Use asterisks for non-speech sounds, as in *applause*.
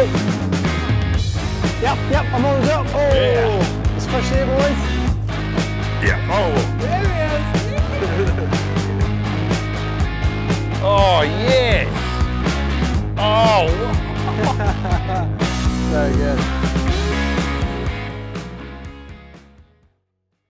Oh. Yep, yep, I'm almost up. Oh, yeah. it's pushing boys. Yeah, oh. There he is. *laughs* oh, yes. Oh. *laughs* Very good.